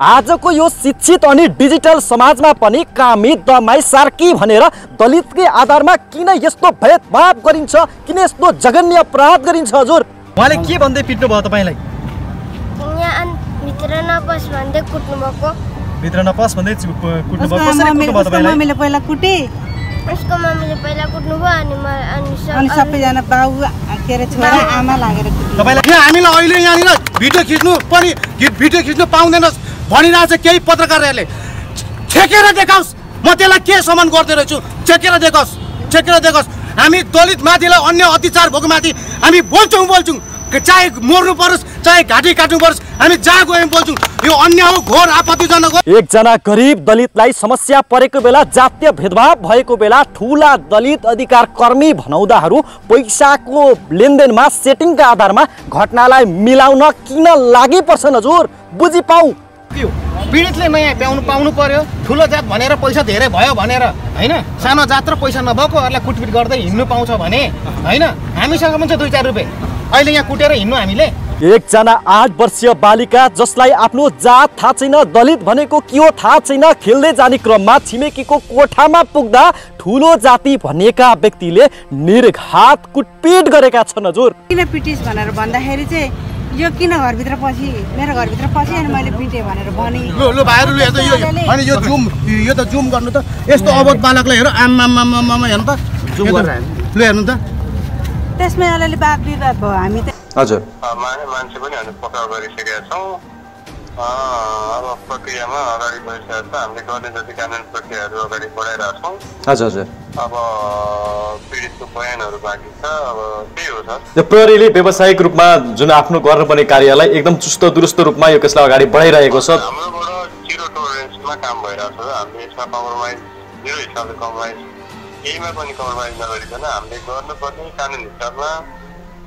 आजको यो शिक्षित अनि डिजिटल समाजमा पनि कामी दमाई सार्की भनेर दलितकै आधारमा किन यस्तो भेदभाव गरिन्छ किन यस्तो जघन्य अपराध गरिन्छ हजुर? उहाँले के भन्दै पिट्नु भयो तपाईँलाई भित्र नपस भन्दै कुट्नु भएको भित्र नपस भन्दै कुट्नु भयो कसरी कुट्नु भयो उसको तपाईँलाई? मम्मीले पहिला कुटे। उसको मम्मीले पहिला कुट्नु भयो अनि म अनि सब- अनि सबैजना बाउ के अरे छोरा आमा लागेर कुट्नु तपाईँलाई यहाँ हामीलाई अहिले यहाँनिर भिडियो खिच्नु पनि भिडियो खिच्नु पाउँदैन भनिरहेको छ केही पत्रकारहरूले। छेकेर देखाओस्। म त्यसलाई के सम्मान गर्दै रहेछु? छेकेर देखाओस्। छेकेर देखाओस्। हामी दलित माथिलाई अन्य अत्याचार भएको माथि हामी बोल्छौँ बोल्छौँ। चाहे मर्नु परोस् चाहे घाँटी काट्नु परोस् हामी जहाँ गयौँ बोल्छौँ। यो अन्य हो घोर आपत्तिजनक एकजना गरिब दलितलाई समस्या परेको बेला जातीय भेदभाव भएको बेला ठुला दलित अधिकार कर्मी भनाउँदाहरू पैसाको लेनदेनमा सेटिङका आधारमा घटनालाई मिलाउन किन लागि पर्छन् हजुर? बुझि पाऊ पीडितले नयाँ पाउनु पाउनु पर्यो। ठुलो जात भनेर पैसा धेरै भयो भनेर होइन? सानो जात र पैसा नभएकोहरूलाई कुटपिट गर्दै हिँड्नु पाउँछ भने होइन? हामीसँग पनि छ दुई चार रुपियाँ अहिले यहाँ कुटेर हिँड्नु हामीले। एकजना आठ वर्षीय बालिका जसलाई आफ्नो जात थाहा छैन दलित भनेको के हो थाहा छैन खेल्दै जाने क्रममा छिमेकीको कोठामा पुग्दा ठुलो जाति भनिएका व्यक्तिले निर्घात कुटपिट गरेका छन् हजुर। किन पिटिस भनेर भन्दाखेरि चाहिँ यो किन घरभित्र पसी? मेरो घरभित्र पसी अनि मैले पिटेँ भनेर भने। लु लु भाइहरू लु यो अनि यो जुम यो त जुम गर्नु त। यस्तो अवध बालकलाई हेर आमामामामा हेर्नु त। जुम गरेर लु हेर्नु त। त्यसमै अलिअलि वाद विवाद भयो हामी त हजुर माने मान्छे पनि हामी पक्राउ गरिसकेका छौँ। अब प्रक्रियामा अगाडि बढिसकेको छ हामीले गर्ने जति कानुन प्रक्रियाहरू अगाडि बढाइरहेको छौँ हजुर हजुर अब पीडितको बयानहरू बाँकी छ अब त्यही हो सर प्रहरीले व्यावसायिक रूपमा जुन आफ्नो गर्नुपर्ने कार्यलाई एकदम चुस्त दुरुस्त रूपमा यो केसलाई अगाडि बढाइरहेको छ हाम्रोबाट जिरो टोलरेन्समा काम भइरहेको छ हामीले यसमा कम्प्रोमाइज जिरो हिसाबले कम्प्रोमाइज केहीमा पनि कम्प्रोमाइज नगरिकन हामीले गर्नुपर्ने कानुन हिसाबमा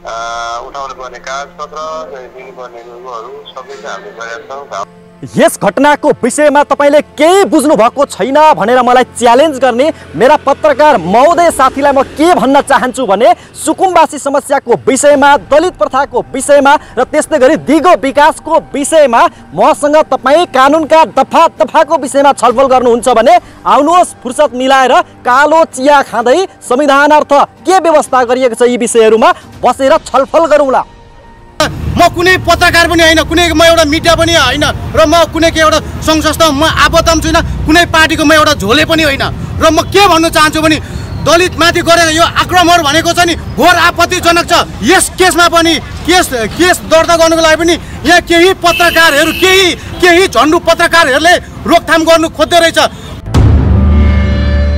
उठाउनु पर्ने कागजपत्र दिनुपर्ने उयोहरू सबै चाहिँ हामीले गरेका छौँ यस घटनाको विषयमा तपाईँले केही बुझ्नु भएको छैन भनेर मलाई च्यालेन्ज गर्ने मेरा पत्रकार महोदय साथीलाई म के भन्न चाहन्छु भने सुकुम्बासी समस्याको विषयमा दलित प्रथाको विषयमा र त्यस्तै गरी दिगो विकासको विषयमा मसँग तपाईँ कानुनका दफा दफाको विषयमा छलफल गर्नुहुन्छ भने आउनुहोस् फुर्सद मिलाएर कालो चिया खाँदै संविधानार्थ के व्यवस्था गरिएको छ यी विषयहरूमा बसेर छलफल गरौँला। म कुनै पत्रकार पनि होइन कुनै म एउटा मिडिया पनि होइन र म कुनै के एउटा सङ्घ संस्था म आबद्ध पनि छुइनँ कुनै पार्टीको म एउटा झोले पनि होइन र म के भन्न चाहन्छु भने दलित माथि गरेर यो आक्रमण भनेको छ नि घोर आपत्तिजनक छ। यस केसमा पनि केस केस दर्ता गर्नुको लागि पनि यहाँ केही पत्रकारहरू केही केही झन्डु पत्रकारहरूले रोकथाम गर्नु खोज्दो रहेछ।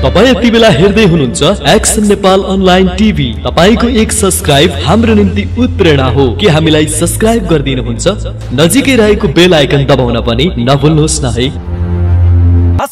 तपाईँ यति बेला हेर्दै हुनुहुन्छ एक्सन नेपाल अनलाइन टिभी। तपाईँको एक सब्सक्राइब हाम्रो निम्ति उत्प्रेरणा हो। के हामीलाई सब्सक्राइब गरिदिनुहुन्छ? नजिकै रहेको बेल आइकन दबाउन पनि नभुल्नुहोस् न है।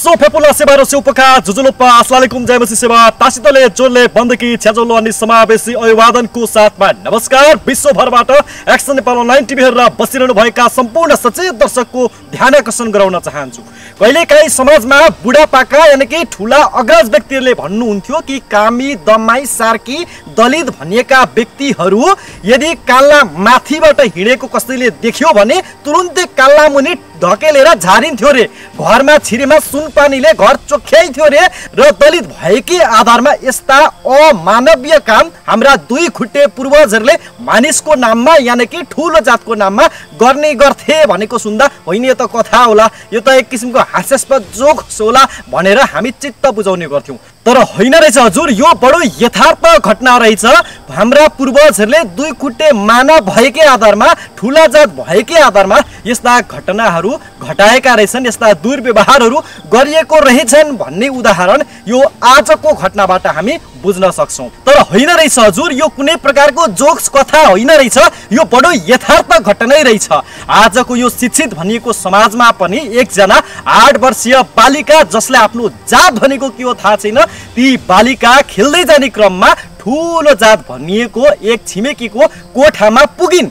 आसो फेपुला सेवा र उपका जुजुलुप्पा अस्लालेकुम जयमसी सेवा। तासितले जोलले बन्दकी छ्याजोलो अनि समावेशी अभिवादनको साथमा नमस्कार। विश्वभरबाट एक्सन नेपाल अनलाइन टिभी हेरेर बसिरहनु भएका सम्पूर्ण सचेत दर्शकको ध्यान आकर्षण गराउन चाहन्छु। कहिलेकाहीँ समाजमा बुढापाका यानि कि ठुला अग्रज व्यक्तिहरूले भन्नुहुन्थ्यो कि कामी दमाई सार्की दलित भनिएका व्यक्तिहरू यदि काल्ला माथिबाट हिँडेको कसैले देख्यो भने तुरुन्तै काल्ला मुनि ढकेलेर झारिन्थ्यो रे। घरमा छिरीमा सुनपानीले घर चोख्याइथ्यो रे र दलित भएकै आधारमा यस्ता अमानवीय काम हाम्रा दुई खुट्टे पूर्वजहरूले मानिसको नाममा यानि कि ठुलो जातको नाममा गर्ने गर्थे भनेको सुन्दा होइन यो त कथा होला। यो त एक किसिमको हास्यास्पद जोक होला भनेर हामी चित्त बुझाउने गर्थ्यौँ। तर होइन रहेछ हजुर यो बडो यथार्थ घटना रहेछ। हाम्रा पूर्वजहरूले दुई खुट्टे मानव भएकै आधारमा ठुला जात भएकै आधारमा यस्ता घटनाहरू घटाएका रहेछन् यस्ता दुर्व्यवहारहरू गरिएको रहेछन् भन्ने उदाहरण यो आजको घटनाबाट हामी बुझ्न सक्छौँ। तर होइन रहेछ हजुर यो कुनै प्रकारको जोक्स कथा होइन रहेछ यो बडो यथार्थ घटनै रहेछ। आजको यो शिक्षित भनिएको समाजमा पनि एकजना आठ वर्षीय बालिका जसलाई आफ्नो जात भनेको के हो थाहा छैन ती बालिका खेल्दै जाने क्रममा ठुलो जात भनिएको एक छिमेकीको कोठामा पुगिन्।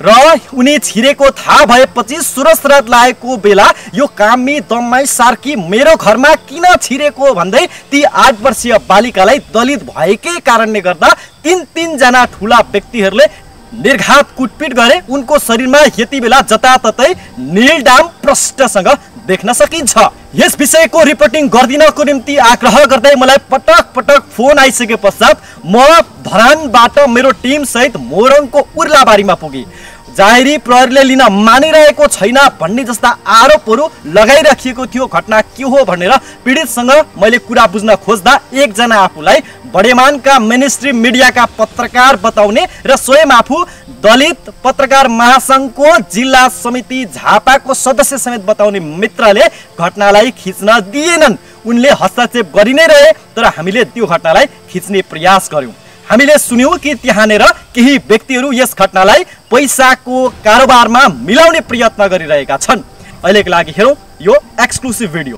र उनी छिरेको थाहा भएपछि सुरसरात लागेको बेला यो कामी दम्माई सार्की मेरो घरमा किन छिरेको भन्दै ती आठ वर्षीय बालिकालाई दलित भएकै कारणले गर्दा तिन तिनजना ठुला व्यक्तिहरूले निर्घात कुटपिट गरे उनको शरीरमा यति बेला जताततै नीलडाम प्रष्टसँग देख्न सकिन्छ। यस विषयको रिपोर्टिङ गरिदिनको निम्ति आग्रह गर्दै मलाई पटक पटक फोन आइसके पश्चात म धरानबाट मेरो टिम सहित मोरङको उर्लाबारीमा पुगेँ। जाहेरी प्रहरीले लिन मानिरहेको छैन भन्ने जस्ता आरोपहरू लगाइराखिएको थियो। घटना के हो भनेर पीडितसँग मैले कुरा बुझ्न खोज्दा एकजना आफूलाई बडेमानका मेनिस्ट्री मिडियाका पत्रकार बताउने र स्वयं आफू दलित पत्रकार महासङ्घको जिल्ला समिति झापाको सदस्य समेत बताउने मित्रले घटनालाई खिच्न दिएनन्। उनले हस्तक्षेप गरि नै रहे तर हामीले त्यो घटनालाई खिच्ने प्रयास गर्यौँ हामीले सुन्यौँ कि त्यहाँनिर केही व्यक्तिहरू यस घटनालाई पैसाको कारोबारमा मिलाउने प्रयत्न गरिरहेका छन्। अहिलेको लागि हेरौँ यो एक्सक्लुसिभ भिडियो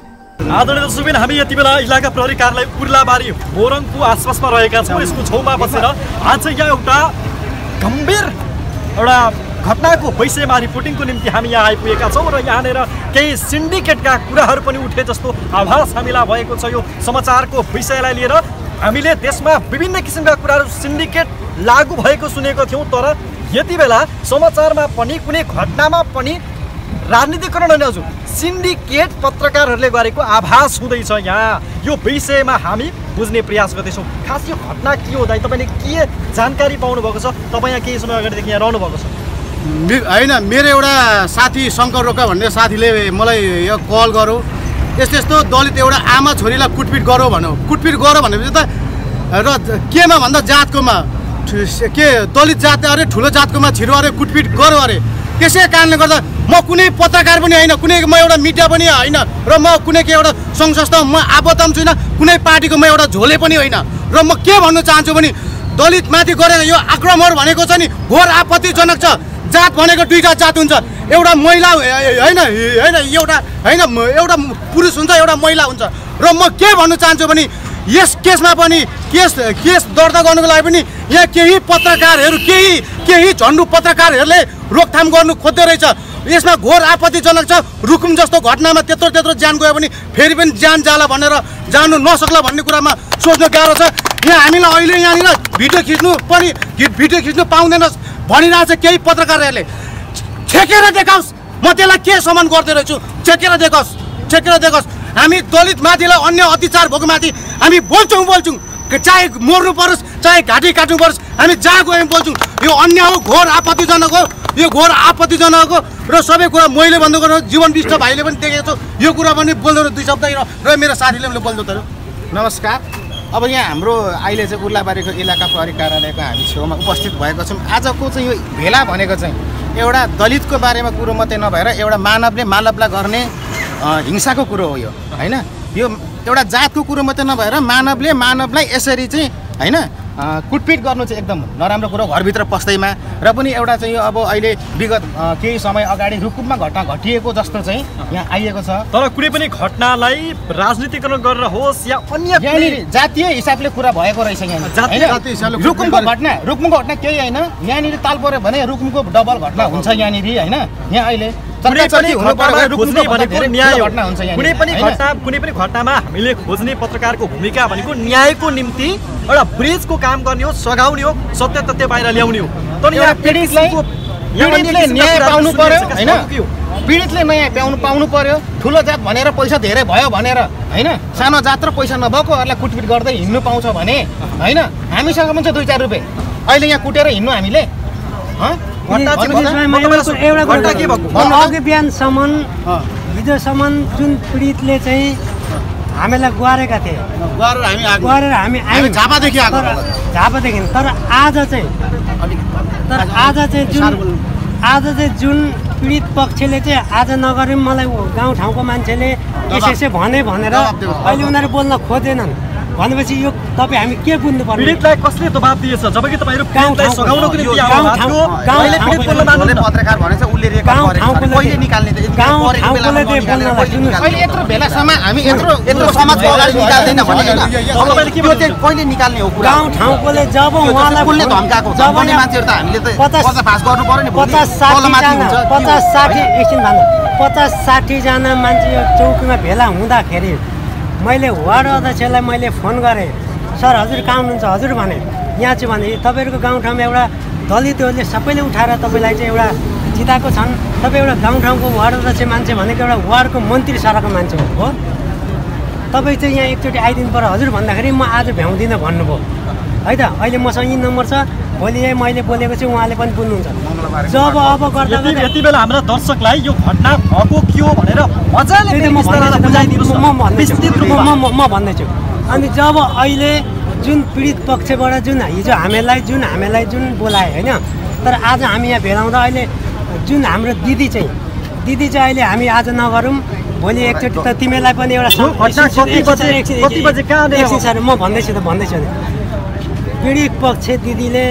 आदरणीय दर्शकबिन हामी यति बेला इलाका प्रहरी कार्यालय उर्लाबारी मोरङको आसपासमा रहेका छौँ। यसको छेउमा बसेर आज यहाँ एउटा गम्भीर एउटा घटनाको विषयमा रिपोर्टिङको निम्ति हामी यहाँ आइपुगेका छौँ र यहाँनिर केही सिन्डिकेटका कुराहरू पनि उठे जस्तो आभास हामीलाई भएको छ। यो समाचारको विषयलाई लिएर हामीले देशमा विभिन्न किसिमका कुराहरू सिन्डिकेट लागू भएको सुनेको थियौँ तर यति बेला समाचारमा पनि कुनै घटनामा पनि राजनीतिकरण होइन हजुर सिन्डिकेट पत्रकारहरूले गरेको आभास हुँदैछ यहाँ। यो विषयमा हामी बुझ्ने प्रयास गर्दैछौँ। खास यो घटना के हो दाइ तपाईँले के जानकारी पाउनु भएको छ? तपाईँ यहाँ केही समय अगाडिदेखि यहाँ रहनु भएको छ होइन मेरो एउटा साथी शङ्कर रोका भन्ने साथीले मलाई यो कल गऱ्यो यस्तो यस्तो दलित एउटा आमा छोरीलाई कुटपिट गरौँ भन्यो। कुटपिट गरौँ भनेपछि त र केमा भन्दा जातकोमा? के दलित जात अरे ठुलो जातकोमा छिरो अरे कुटपिट गरौँ अरे। त्यसै कारणले गर्दा म कुनै पत्रकार पनि होइन कुनै म एउटा मिडिया पनि होइन र म कुनै के एउटा सङ्घ संस्थामा म आबद्ध पनि छुइनँ कुनै पार्टीको म एउटा झोले पनि होइन। र म के भन्न चाहन्छु भने दलितमाथि गरेर यो आक्रमण भनेको छ नि घोर आपत्तिजनक छ। जात भनेको दुईवटा जात हुन्छ। एउटा महिला होइन होइन एउटा होइन एउटा पुरुष हुन्छ एउटा महिला हुन्छ। र म के भन्न चाहन्छु भने यस केसमा पनि केस केस दर्ता गर्नुको लागि पनि यहाँ केही पत्रकारहरू केही केही झन्डु पत्रकारहरूले रोकथाम गर्नु खोज्दो रहेछ। यसमा घोर आपत्तिजनक छ। रुकुम जस्तो घटनामा त्यत्रो त्यत्रो ज्यान गयो भने फेरि पनि ज्यान जाला भनेर जानु नसक्ला भन्ने कुरामा सोच्नु गाह्रो छ। यहाँ हामीलाई अहिले यहाँनिर भिडियो खिच्नु पनि भिडियो खिच्नु पाउँदैन भनिरहेको छ केही पत्रकारहरूले। छेकेर देखाओस्। म त्यसलाई के सम्मान गर्दो रहेछु? छेकेर देखाओस्। छेकेर देखाओस्। हामी दलित माथिलाई अन्य अत्याचार भएको माथि हामी बोल्छौँ बोल्छौँ। चाहे मर्नु परोस् चाहे घाँटी काट्नु परोस् हामी जहाँ गयौँ बोल्छौँ। यो अन्य हो घोर आपत्तिजनक हो यो घोर आपत्तिजनक हो। र सबै कुरा मैले भन्नु गर्नु जीवन विष्ट भाइले पनि देखेको छु। यो कुरा पनि बोल्दैन दुई शब्द र मेरो साथीले पनि बोल्दो थियो नमस्कार। अब यहाँ हाम्रो अहिले चाहिँ उर्लाबारीको इलाका प्रहरी कार्यालयको हामी छेउमा उपस्थित भएको छौँ। आजको चाहिँ यो भेला भनेको चाहिँ एउटा दलितको बारेमा कुरो मात्रै नभएर एउटा मानवले मानवलाई गर्ने हिंसाको कुरो हो यो होइन? यो एउटा जातको कुरो मात्रै नभएर मानवले मानवलाई यसरी चाहिँ होइन? कुटपिट गर्नु चाहिँ एकदम नराम्रो कुरो घरभित्र पस्दैमा। र पनि एउटा चाहिँ यो अब अहिले विगत केही समय अगाडि रुकुममा घटना घटिएको जस्तो चाहिँ यहाँ आइएको छ। तर कुनै पनि घटनालाई राजनीतिकरण गरेर होस् या अन्य जातीय हिसाबले कुरा भएको रहेछ यहाँ। रुकुमको घटना रुकुमको घटना केही होइन। यहाँनिर ताल पऱ्यो भने रुकुमको डबल घटना हुन्छ यहाँनिर होइन? यहाँ अहिले कुनै पनि? घटना कुनै पनि घटनामा हामीले खोज्ने पत्रकारको भूमिका भनेको न्यायको निम्ति एउटा ब्रिजको काम गर्ने हो सघाउने हो सत्य तथ्य बाहिर ल्याउने हो। तर यहाँ पीडितले न्याय पाउनु पर्यो होइन? पीडितले न्याय पाउनु पाउनु पर्यो ठुलो जात भनेर पैसा धेरै भयो भनेर होइन? सानो जात र पैसा नभएकोहरूलाई कुटपिट गर्दै हिँड्नु पाउँछ भने होइन? हामीसँग पनि छ दुई चार रुपियाँ अहिले यहाँ कुटेर हिँड्नु हामीले। एउटा घटना के भएको भन्नु। अघि बिहानसम्म हिजोसम्म जुन पीडितले चाहिँ हामीलाई गुहारेका थिए। गुहारेर हामी आयौँ। झापादेखि झापादेखि तर आज चाहिँ तर आज चाहिँ जुन आज चाहिँ जुन पीडित पक्षले चाहिँ आज नगरे मलाई गाउँठाउँको मान्छेले यसो यसो भने भनेर। अहिले उनीहरू बोल्न खोजेनन्। भनेपछि यो तपाईँ हामी के बुझ्नु पर्ने पीडितलाई कसले दबाब दिएछ? जबकि तपाईँहरू गाउँ पीडितलाई ठाउँ- सघाउनको निम्ति गाउँ आउनु ठाउँ- भएको गाउँ अहिले ठाउँ- पीडित बोल्न मान्नु? उसले पत्रकार भनेछ उसले रेकर्ड गाउँ गरेको ठाउँकोले छ। कहिले निकाल्ने त? यति गाउँ परेको ठाउँकोले बेलामा चाहिँ ननिकालेर बोल्न कहिले सुन्नुहोस्। अहिले यत्रो बेलासम्म हामी यत्रो यत्रो समाजको अगाडि निकाल्दैन भने होइन तपाईँले के त्यो चाहिँ कहिले निकाल्ने हो कुरा? गाउँ ठाउँकोले जब उहाँलाई धम्काएको मान्छेहरू त हामीले त पचास- पर्दाफास गर्नु पर्यो नि पचास साठीजना हुन्छ, के पचास हो? साठी एकछिन भन्नु। पचास साठीजना मान्छे चौकीमा भेला हुँदाखेरि मैले वार्ड अध्यक्षलाई मैले फोन गरेँ सर हजुर कहाँ हुनुहुन्छ? हजुर भने। यहाँ चाहिँ भने तपाईँहरूको गाउँठाउँमा एउटा दलितहरूले सबैले उठाएर तपाईँलाई चाहिँ एउटा जिताएको छन्। तपाईँ एउटा गाउँठाउँको वार्ड अध्यक्ष मान्छे भनेको एउटा वार्डको मन्त्री सरको मान्छे हो। तपाईँ चाहिँ यहाँ एकचोटि आइदिनु पर्यो। हजुर भन्दाखेरि म आज भ्याउँदिनँ भन्नुभयो। है त अहिले मसँग यी नम्बर छ। भोलि यही मैले बोलेको चाहिँ उहाँले पनि बोल्नुहुन्छ जब अब गर्दा यति बेला हाम्रा दर्शकलाई यो घटना भएको के हो भनेर मजाले म भन्दैछु अनि जब अहिले जुन पीडित पक्षबाट जुन हिजो हामीलाई जुन हामीलाई जुन बोलायो होइन? तर आज हामी यहाँ भेलाउँदा अहिले जुन हाम्रो दिदी चाहिँ दिदी चाहिँ अहिले हामी आज नगरौँ। भोलि एकचोटि त तिमीलाई पनि एउटा म भन्दैछु त भन्दैछु। पीडित पक्ष दिदीले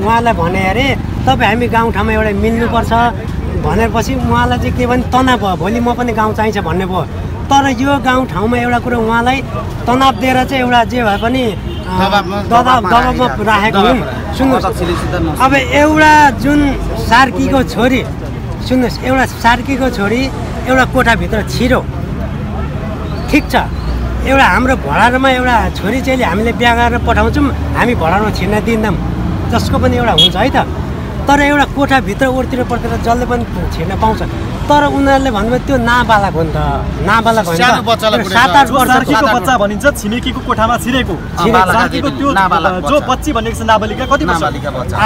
उहाँलाई भने अरे तपाईँ हामी गाउँठाउँमा एउटा मिल्नुपर्छ। भनेपछि उहाँलाई चाहिँ के भने तनाव भयो। भोलि म पनि गाउँ चाहिन्छ भन्ने भयो। तर यो गाउँठाउँमा एउटा कुरो उहाँलाई तनाव दिएर चाहिँ एउटा जे भए पनि दबाब दबाबमा। राखेको हुन्। सुन्नुहोस्। अब एउटा जुन सार्कीको छोरी सुन्नुहोस् एउटा सार्कीको छोरी एउटा कोठाभित्र छिरो। ठिक छ। एउटा हाम्रो भडारमा एउटा छोरी चाहिँ हामीले बिहा गरेर पठाउँछौँ हामी भडारमा छिर्न दिँदैनौँ। जसको पनि एउटा हुन्छ है त। तर एउटा कोठाभित्र ओरतिर पर्तिर जसले पनि छिर्न पाउँछ। तर उनीहरूले भन्नुभयो त्यो नाबालक हो नि त। नाबालक हो सात आठ वर्षको बच्चा भनिन्छ छिमेकीको कोठामा छिरेको। जो बच्चा। भनेको छ नाबालिका कति वर्ष?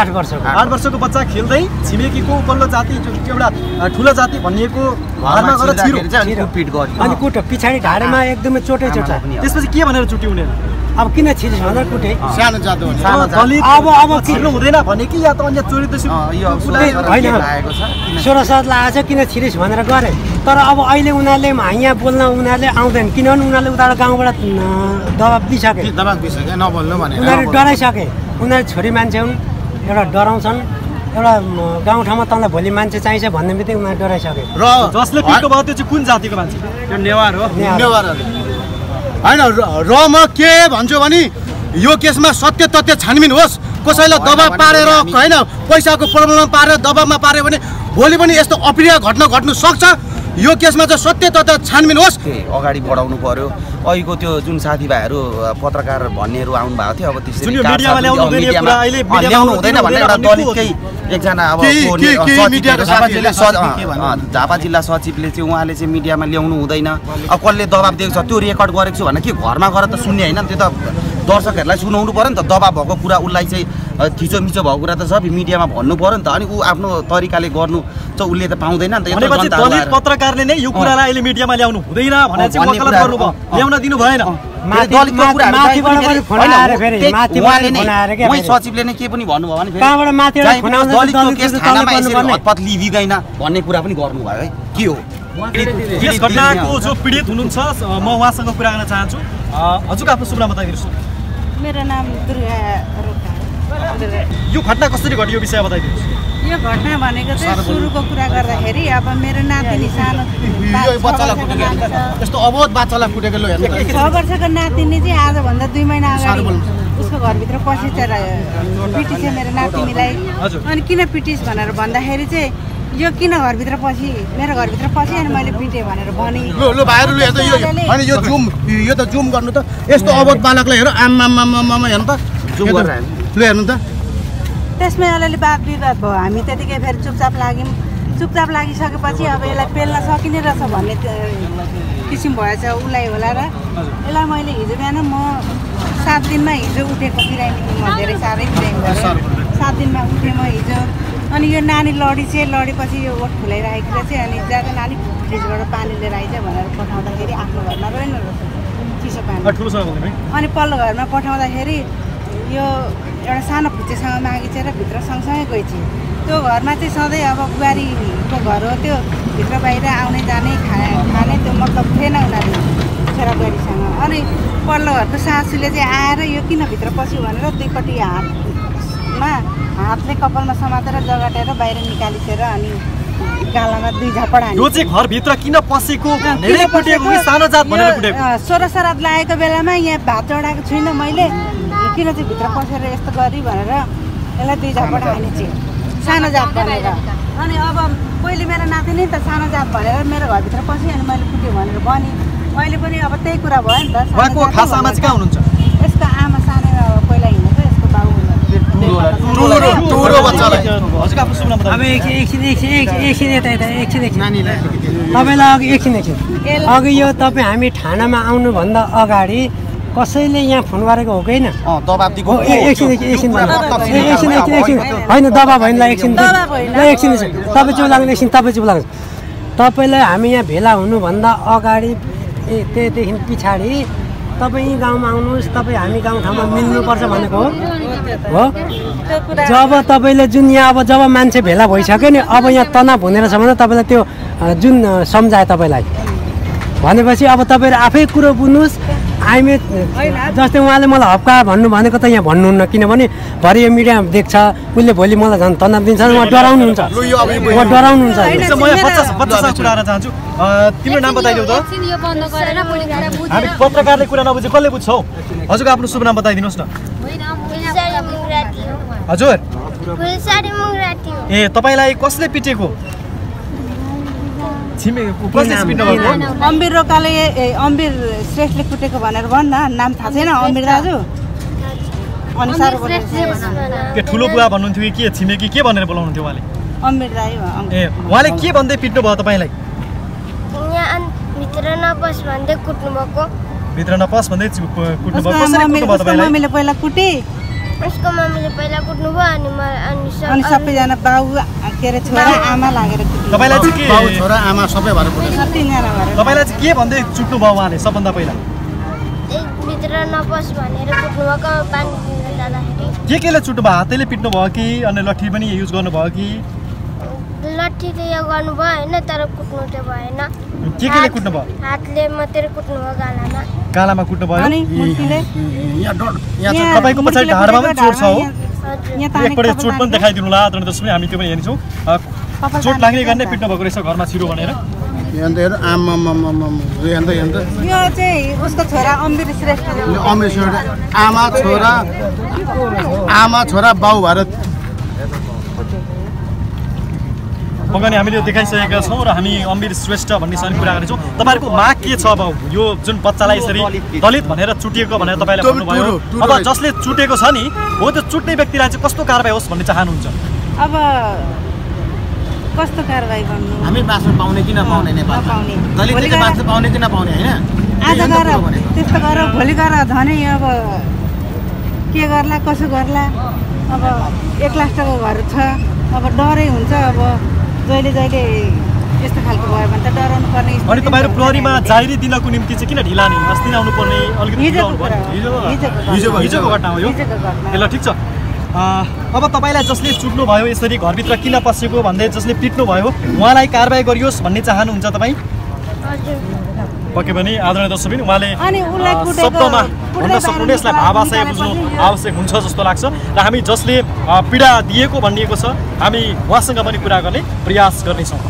आठ वर्षको। आठ वर्षको बच्चा खेल्दै छिमेकीको उपल्लो जाति जो एउटा ठुलो जाति भनिएको घरमा गएर छिरो। अनि कुटो पछाडि ढाडेमा एकदमै चोटै चोट त्यसपछि के भनेर चुट्यो उनीहरू? अब किन छिरिस भनेर कुटे सानो जातो भने अब अब छिर्नु हुँदैन भने कि या त अन्य चोरी त यो अब होइन। सोह्र सात लागेको छ? किन छिरिस भनेर गरे। तर अब अहिले उनीहरूले यहाँ बोल्न उनीहरूले आउँदैन। किनभने उनीहरूले उताबाट गाउँबाट दबाब दिइसके। दबाब दिइसक्यो नबोल्नु भनेर उनीहरू डराइसके। उनीहरू छोरी मान्छे हुन् एउटा डराउँछन् एउटा गाउँठाउँमा तँलाई भोलि मान्छे चाहिन्छ भन्ने बित्तिकै उनीहरू डराइसके। र जसले पिटो भयो त्यो चाहिँ कुन जातिको मान्छे? त्यो नेवार हो। नेवार। नेवारहरू। होइन र- म के भन्छु भने यो केसमा सत्य तथ्य छानबिन होस् कसैलाई दबाब पारेर होइन पैसाको प्रब्लममा पारेर दबाबमा पार्यो भने भोलि पनि यस्तो अप्रिय घटना घट्नु सक्छ। यो केसमा चाहिँ सत्य तथ्य छानबिन होस्। अगाडि बढाउनु पर्यो। अहिलेको त्यो जुन साथीभाइहरू पत्रकार भन्नेहरू आउनु भएको थियो अब त्यसरी ल्याउनु हुँदैन भन्ने एउटा? दलितकै एकजना अब झापा जिल्ला सचिवले चाहिँ उहाँले चाहिँ मिडियामा ल्याउनु हुँदैन। अब कसले दबाब दिएको छ त्यो रेकर्ड गरेको छु भने के घरमा गएर त सुन्ने होइन त्यो त दर्शकहरूलाई सुनाउनु पऱ्यो नि त। दबाब भएको कुरा उसलाई चाहिँ थिचोमिचो भएको कुरा त सबै मिडियामा भन्नु पऱ्यो नि त। अनि ऊ आफ्नो तरिकाले गर्नु चाहिँ उसले त पाउँदैन नि त। दलित। पत्रकारले नै यो कुरालाई अहिले मिडियामा ल्याउनु हुँदैन भनेर। ल्याउन दिनु भएन। सचिवले नै के पनि भन्नुभयो भने त। हतपत भन्ने कुरा पनि गर्नुभयो है। के हो? यस घटनाको जो पीडित हुनुहुन्छ म उहाँसँग कुरा गर्न चाहन्छु। अ, हजुरको आफ्नो नाम बताइदिनुहोस् न। मेरो नाम दुर्गा रोका यो घटना कसरी घट्यो यो विषय बताइदिनुहोस् यो घटना भनेको चाहिँ सुरुको कुरा गर्दाखेरि अब मेरो नातिनी सानो। यस्तो अबोध बच्चालाई कुटेको लो हेर्नु। छ वर्षको नातिनी चाहिँ आजभन्दा दुई महिना अगाडि उसको घरभित्र पसेछ र पिटिस मेरो नातिनीलाई। अनि किन पिटिस भनेर भन्दाखेरि चाहिँ यो किन घरभित्र पसी? मेरो घरभित्र पसी अनि मैले पिटेँ भनेर भने। लु लु भाइहरू लु हेर्नु यो होइन यो जुम यो त जुम गर्नु त यस्तो अबोध बालकलाई हेर आम्मामामामा हेर्नु त। जुम यो त- गरेर हेर्नु। लु हेर्नु त। त्यसमै अलिअलि वाद विवाद भयो। हामी त्यतिकै फेरि चुपचाप लाग्यौँ। चुपचाप लागिसकेपछि अब यसलाई पेल्न सकिने रहेछ भन्ने त- किसिम भएछ उसलाई होला र यसलाई मैले हिजो बिहान म सात दिनमा हिजो उठेको बिरामी म धेरै साह्रै बिरामी भएँ सात दिनमा उठेँ म हिजो। अनि यो नानी लडी चाहिँ लडेपछि यो ओठ खुलाइराखेको चाहिँ अनि ज्यादा नानी फ्रिजबाट पानी लिएर आइज भनेर पठाउँदाखेरि आफ्नो घरमा रहेन रहेछ चिसो पानी। अनि पल्लो घरमा पठाउँदाखेरि यो एउटा सानो फुच्चेसँग मागिचे र भित्र सँगसँगै गएछ त्यो घरमा चाहिँ सधैँ अब बुहारीको घर हो त्यो भित्र बाहिर आउने जाने खा खाने त्यो मतलब थिएन उनीहरू छोराबुहारीसँग। अनि पल्लो घरको सासूले चाहिँ आएर यो किन भित्र पस्यो भनेर दुईपट्टि हातमा हातले कपालमा समातेर जगाटेर बाहिर निकालिसेर अनि गालामा दुई झापड हाने। यो चाहिँ घरभित्र किन पसेको? भनेरै कुटेको कि सानो जात भनेर कुटेको? यो, अ, सोह्र सराद लागेको बेलामा यहाँ भात चढाएको छुइनँ मैले। किन चाहिँ भित्र पसेर यस्तो गरी भनेर यसलाई दुई झापड हाने चाहिँ। सानो जात भनेर। अनि अब पहिले मेरो नातिनी त सानो जात भनेर मेरो घरभित्र पसेँ अनि मैले कुटेँ भनेर भने। अहिले पनि अब त्यही कुरा भयो नि त। सानो उहाँको जातै खास आमा चाहिँ कहाँ भनेर। हुनुहुन्छ यसको आमा सानो अब पहिला हिँडेको यसको बाउ टुरो टुरो बच्चालाई हजुरको आफ्नो शुभ नाम अब एकछिन एकछिन एकछिन एकछिन एकछिन यता यता एकछिन एकछिन तपाईँलाई अघि एकछिन एकछिन अघि यो तपाईँ हामी ठानामा आउनुभन्दा अगाडि कसैले यहाँ फोन गरेको हो कि एकछिन एकछिन एकछिन एकछिन एकछिन एकछिन। होइन। दबाब होइन ल एकछिन। ल एकछिन एकछिन। तपाईँ चुप लाग्नु एकछिन तपाईँ चुप लाग्नु। तपाईँलाई हामी यहाँ भेला हुनुभन्दा अगाडि ए त्यहीदेखि पछाडि तपाईँ गाउँमा आउनुहोस् तपाईँ हामी गाउँठाउँमा मिल्नुपर्छ भनेको हो। जब तपाईँले जुन यहाँ अब जब मान्छे भेला भइसक्यो नि अब यहाँ तनाव हुने रहेछ भने तपाईँलाई त्यो जुन अ, सम्झाए तपाईँलाई। भनेपछि अब तपाईँहरू आफै कुरो बुझ्नुहोस् आइमे जस्तै उहाँले मलाई हप्का भन्नु भनेको त यहाँ भन्नुहुन्न किनभने भरे यो मिडियामा देख्छ उसले भोलि मलाई झन् तनाव दिन्छ उहाँ डराउनुहुन्छ। उहाँ डराउनुहुन्छ। हामी पत्रकारले कुरा नबुझे कसले बुझ्छौ? हजुरको आफ्नो शुभ नाम बताइदिनुहोस् न। हजुर। ए तपाईँलाई कसले पिटेको छिमे कसले पिट्नु भएको अम्बिर रोकाले ए अम्बिर श्रेष्ठले कुटेको भनेर भन् न नाम थाहा छैन अम्बिर दाजु? अनि ठुलो बुवा भन्नुहुन्थ्यो कि के छिमेकी के भनेर बोलाउनुहुन्थ्यो उहाँले? अम्बिर दाई। ए उहाँले के भन्दै पिट्नु भयो तपाईँलाई? भित्र नपस भन्दै कुट्नु भएको भित्र नपस भन्दै कुट्नु भयो कसरी कुट्नु भयो तपाईँलाई? मम्मीले पहिला कुटे। उसको मम्मीले पहिला कुट्नु भयो अनि म अनि सब- अनि सबैजना बाउ के अरे छोरा आमा लागेर कुट्नु तपाईँलाई चाहिँ के बाउ छोरा आमा सबै भएर। तिनजना भएर तपाईँलाई चाहिँ के भन्दै चुट्नु भयो उहाँले सबभन्दा पहिला भित्र नपस भनेर कुट्नु भएको पानी जाँदाखेरि के केले चुट्नु भयो हातैले पिट्नु भयो कि अनि लट्ठी पनि युज गर्नुभयो कि लट्ठी त यो गर्नुभयो होइन तर कुट्नु चाहिँ भएन के केले कुट्नु भयो हातले मात्रै कुट्नु भयो गालामा गालामा कुट्नु भयो? तपाईँको पछाडि ढाडमा पनि चोट छ हो। एकपल्ट कपाल चोट पनि। देखाइदिनु होला तर त्यसमै हामी त्यो पनि हेर्नेछौँ। अ, चोट लाग्ने गर्ने पिट्नु भएको रहेछ घरमा छिरो भनेर। यो चाहिँ उसको छोरा अमेर छोरा आमा छोरा आमा छोरा बाउ भएर पक्का नि हामीले यो देखाइसकेका छौँ र हामी अम्बिर श्रेष्ठ भन्नेसँग कुरा गर्नेछौँ तपाईँहरूको माग के छ अब? यो जुन बच्चालाई यसरी दलित भनेर चुटिएको भनेर तपाईँले भन्नुभयो। अब। जसले चुटेको छ नि हो त्यो चुट्ने व्यक्तिलाई चाहिँ कस्तो कारवाही होस् भन्ने चाहनुहुन्छ? अब कस्तो कारवाही गर्नु? हामी बाँच्न पाउने कि नपाउने नेपालमा? नपाउने। दलितले चाहिँ बाँच्न पाउने कि नपाउने होइन? आज गएर। त्यस्तो गर भोलि गएर झनै अब के गर्ला कसो गर्ला? अब एक लाख टका घर छ अब डरै हुन्छ अब जहिले जहिले यस्तो खालको भयो भने त डराउनु पर्ने अनि तपाईँहरू। प्रहरीमा जागिरी दिनको निम्ति चाहिँ किन ढिला नि? अस्ति नै आउनुपर्ने अलिकति ढिलो हिजोको घटना। हो। यो। ए ल ठिक छ। अ, अब तपाईँलाई जसले चुट्नु भयो यसरी घरभित्र किन पसेको भन्दै जसले पिट्नु भयो उहाँलाई कारवाही गरियोस् भन्ने चाहनुहुन्छ तपाईँ? हजुर। पक्कै पनि आदरणीय उहाँले उसलाई अ, कुटेको- शब्दमा भन्न सक्नुहुने यसलाई भावाशय बुझ्नु आवश्यक हुन्छ जस्तो लाग्छ। र हामी जसले पीडा दिएको भनिएको छ हामी उहाँसँग पनि कुरा गर्ने प्रयास गर्नेछौँ।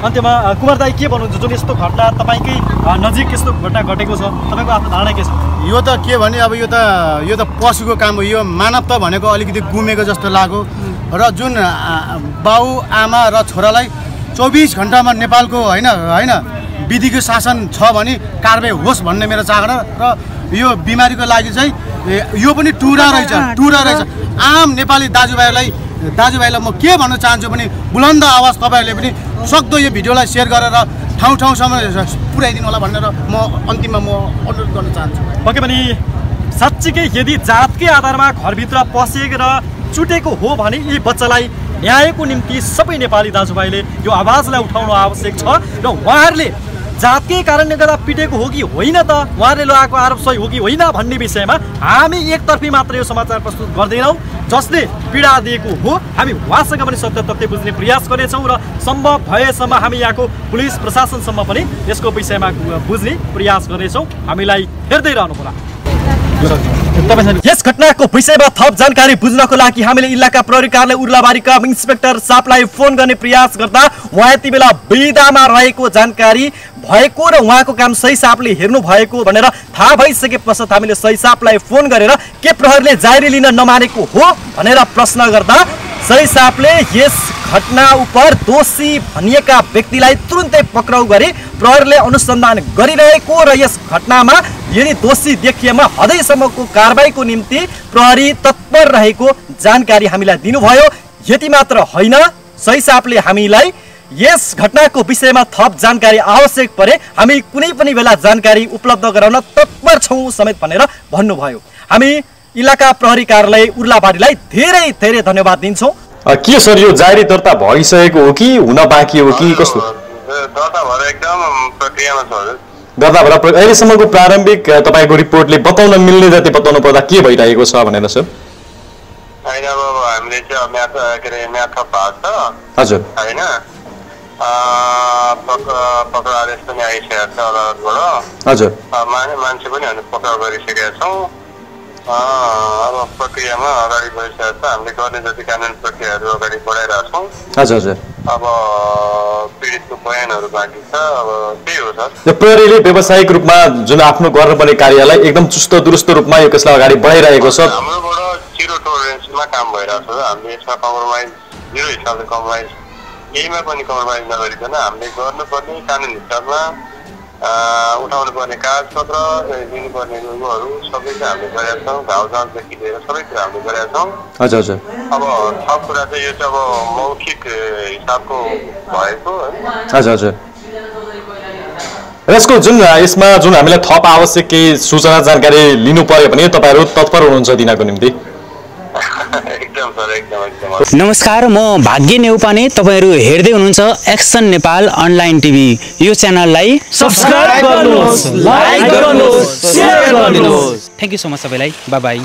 अन्त्यमा कुमार दाई के भन्नुहुन्छ? जुन यस्तो घटना तपाईँकै नजिक यस्तो घटना घटेको छ तपाईँको आफ्नो धारणा के छ? यो त के भने अब यो त यो त पशुको काम हो। यो मानवता भनेको अलिकति गुमेको जस्तो लाग्यो। र जुन बाउ आमा र छोरालाई चौबिस घन्टामा नेपालको होइन होइन विधिको शासन छ भने कारवाही होस् भन्ने मेरो चाहना र यो बिमारीको लागि चाहिँ यो पनि टुरा रहेछ टुरा रहेछ। आम नेपाली दाजुभाइलाई दाजुभाइलाई म के भन्न चाहन्छु भने बुलन्द आवाज तपाईँहरूले पनि सक्दो यो भिडियोलाई सेयर गरेर ठाउँ ठाउँसम्म पुर्याइदिनु होला भनेर म अन्तिममा म अनुरोध गर्न चाहन्छु। पक्कै पनि साँच्चीकै यदि जातकै आधारमा घरभित्र पसेको र चुटेको हो भने यी बच्चालाई न्यायको निम्ति सबै नेपाली दाजुभाइले यो आवाजलाई उठाउनु आवश्यक छ र उहाँहरूले जातकै कारणले गर्दा पिटेको हो कि होइन त? उहाँहरूले लगाएको आरोप सही हो कि होइन भन्ने विषयमा हामी एकतर्फी मात्र यो समाचार प्रस्तुत गर्दैनौँ जसले पीडा दिएको हो। हामी उहाँसँग पनि सत्य तथ्य बुझ्ने प्रयास गर्नेछौँ र सम्भव भएसम्म हामी यहाँको पुलिस प्रशासनसम्म पनि यसको विषयमा बुझ्ने प्रयास गर्नेछौँ। हामीलाई हेर्दै रहनुहोला। यस घटनाको विषयमा थप जानकारी बुझ्नको लागि हामीले इलाका प्रहरी कार्यालय उर्लाबारीका इन्सपेक्टर सापलाई फोन गर्ने प्रयास गर्दा उहाँ यति बेला विधामा रहेको जानकारी भएको र उहाँको काम सही सापले हेर्नु भएको भनेर थाहा भइसके पश्चात हामीले सही सापलाई फोन गरेर के प्रहरीले जारी लिन नमानेको हो भनेर प्रश्न गर्दा सही सापले यस घटना उप दोषी भनिएका व्यक्तिलाई तुरुन्तै पक्राउ गरी प्रहरीले अनुसन्धान गरिरहेको र यस घटनामा यदि दोषी देखिएमा हदैसम्मको कारवाहीको निम्ति प्रहरी तत्पर रहेको जानकारी हामीलाई दिनुभयो। यति मात्र होइन सही साहबले हामीलाई यस घटनाको विषयमा थप जानकारी आवश्यक परे हामी कुनै पनि बेला जानकारी उपलब्ध गराउन तत्पर छौँ समेत भनेर भन्नुभयो। हामी इलाका प्रहरी कार्यालय उर्लाबारीलाई धेरै धेरै धन्यवाद दिन्छौँ। अ, के सर यो जारी दर्ता भइसकेको हो कि हुन बाँकी हो कि कस्तो? दर्ता भएर अहिलेसम्मको प्रारम्भिक तपाईँको रिपोर्टले बताउन मिल्ने जति बताउनु पर्दा के भइरहेको छ भनेर सर? होइन अब हामीले चाहिँ म्याथ के अरे म्याथ भएको छ। हजुर। होइन? पक्राउ आदेश पनि आइसकेको छ अदालतबाट हजुर मान्छे पनि हामी पक्राउ गरिसकेका छौँ अब प्रक्रियामा अगाडि बढिसकेको छ हामीले गर्ने जति कानुन प्रक्रियाहरू अगाडि बढाइरहेको छौँ हजुर हजुर अब पीडितको बयानहरू बाँकी छ अब त्यही हो सर प्रहरीले व्यावसायिक रूपमा जुन आफ्नो गर्नुपर्ने कार्यलाई एकदम चुस्त दुरुस्त रूपमा यो केसलाई अगाडि बढाइरहेको छ हाम्रोबाट जिरो टोलरेन्समा काम भइरहेको छ हामीले यसमा कम्प्रोमाइज जिरो हिसाबले कम्प्रोमाइज केहीमा पनि कम्प्रोमाइज नगरिकन हामीले गर्नुपर्ने कानुन हिसाबमा उठाउनु पर्ने कागजपत्र दिनुपर्ने उयोहरू सबै चाहिँ हामीले गरेका छौँ घाउ जाँचदेखि लिएर सबै कुरा हामीले गरेका छौँ। हजुर हजुर। अब थप कुरा चाहिँ यो चाहिँ अब मौखिक हिसाबको भएको है। हजुर हजुर। र यसको जुन यसमा जुन हामीलाई थप आवश्यक केही सूचना जानकारी लिनु पर्यो भने तपाईँहरू तत्पर हुनुहुन्छ दिनको निम्ति एकदम सर एकदम एकदम नमस्कार म भाग्य नेउपाने तपाईँहरू हेर्दै हुनुहुन्छ एक्सन नेपाल अनलाइन टिभी। यो च्यानललाई सब्सक्राइब गर्नुहोस् लाइक गर्नुहोस् सेयर गर्नुहोस्। थ्याङ्क यू सो मच सबैलाई बाई